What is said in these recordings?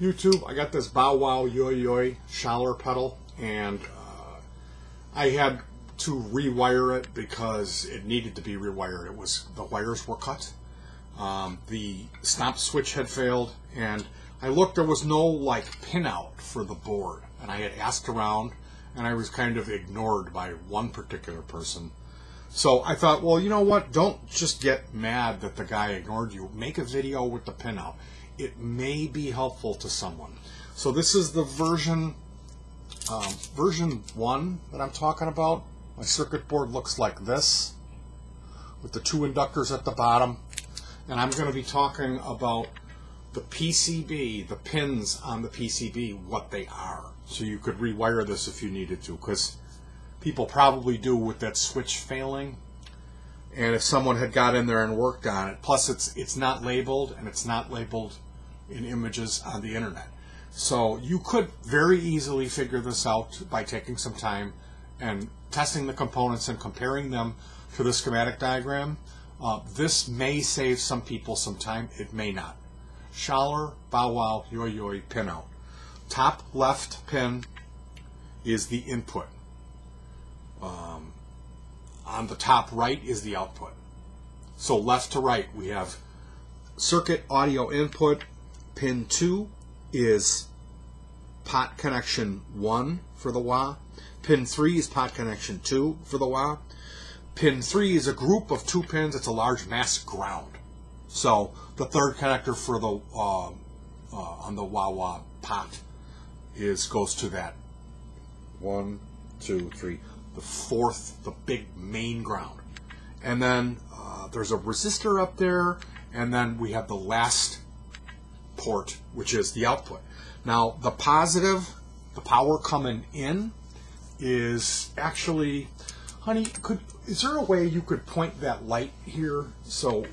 YouTube, I got this Bow Wow Yoi Yoi Schaller pedal, and uh, I had to rewire it because it needed to be rewired. It was the wires were cut. Um, the stop switch had failed, and I looked. There was no like pinout for the board, and I had asked around, and I was kind of ignored by one particular person. So I thought, well, you know what? Don't just get mad that the guy ignored you. Make a video with the pinout. It may be helpful to someone. So this is the version um, version one that I'm talking about. My circuit board looks like this, with the two inductors at the bottom, and I'm going to be talking about the PCB, the pins on the PCB, what they are. So you could rewire this if you needed to, because people probably do with that switch failing. And if someone had got in there and worked on it, plus it's it's not labeled and it's not labeled in images on the internet. So you could very easily figure this out by taking some time and testing the components and comparing them to the schematic diagram. Uh, this may save some people some time. It may not. Schaller, Bow Wow, Yoi Yoi, pin out. Top left pin is the input. On the top right is the output. So left to right we have circuit audio input. Pin 2 is pot connection 1 for the wah. Pin 3 is pot connection 2 for the wah. Pin 3 is a group of two pins. It's a large mass ground. So the third connector for the uh, uh, on the wah wah pot is goes to that one, two, three. The fourth, the big main ground, and then uh, there's a resistor up there, and then we have the last port, which is the output. Now the positive, the power coming in, is actually, honey, could is there a way you could point that light here so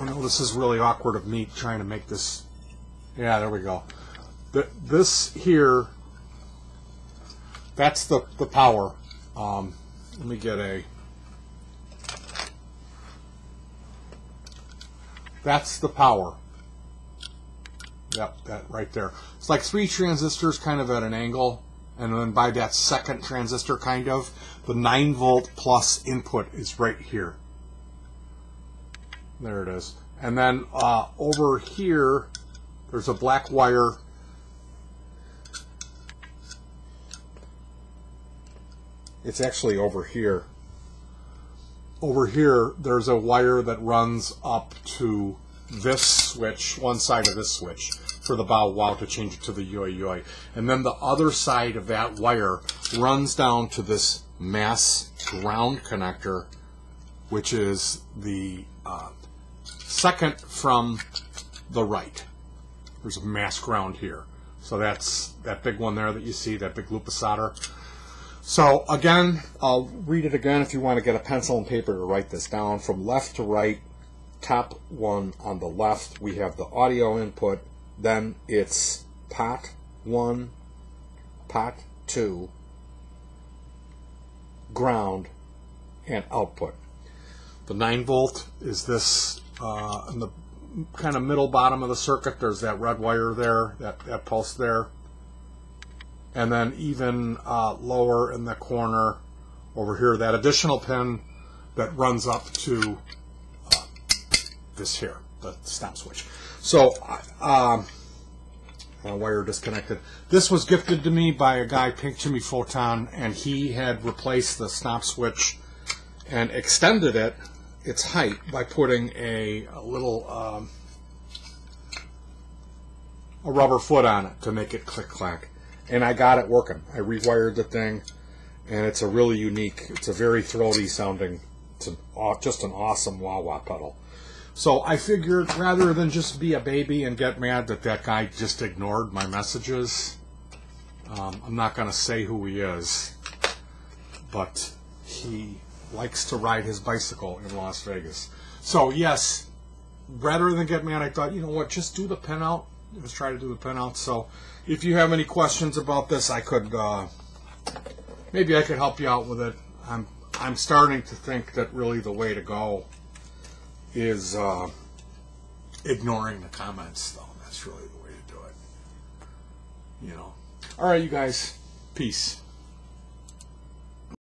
I know this is really awkward of me trying to make this. Yeah, there we go. The, this here, that's the, the power. Um, let me get a. That's the power. Yep, that right there. It's like three transistors kind of at an angle, and then by that second transistor kind of, the 9 volt plus input is right here. There it is. And then uh, over here, there's a black wire. It's actually over here. Over here, there's a wire that runs up to this switch, one side of this switch, for the bow wow to change it to the yoi yoi. And then the other side of that wire runs down to this mass ground connector, which is the uh, second from the right. There's a mass ground here. So that's that big one there that you see, that big loop of solder. So again, I'll read it again if you want to get a pencil and paper to write this down. From left to right, top one on the left, we have the audio input. Then it's pot 1, pot 2, ground, and output. The 9 volt is this uh, in the kind of middle bottom of the circuit. There's that red wire there, that, that pulse there. And then even uh, lower in the corner over here, that additional pin that runs up to uh, this here, the stop switch. So, um, wire disconnected. This was gifted to me by a guy, Pink Jimmy Photon, and he had replaced the stop switch and extended it its height by putting a, a little um, a rubber foot on it to make it click clack. And I got it working. I rewired the thing, and it's a really unique. It's a very throaty sounding. It's an, just an awesome wah wah pedal. So I figured rather than just be a baby and get mad that that guy just ignored my messages, um, I'm not going to say who he is, but he likes to ride his bicycle in Las Vegas. So yes, rather than get mad, I thought, you know what, just do the pinout. Let's try to do the pinout. So if you have any questions about this, I could uh, maybe I could help you out with it. I'm I'm starting to think that really the way to go is uh, ignoring the comments, though. That's really the way to do it. You know. All right, you guys. Peace.